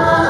아.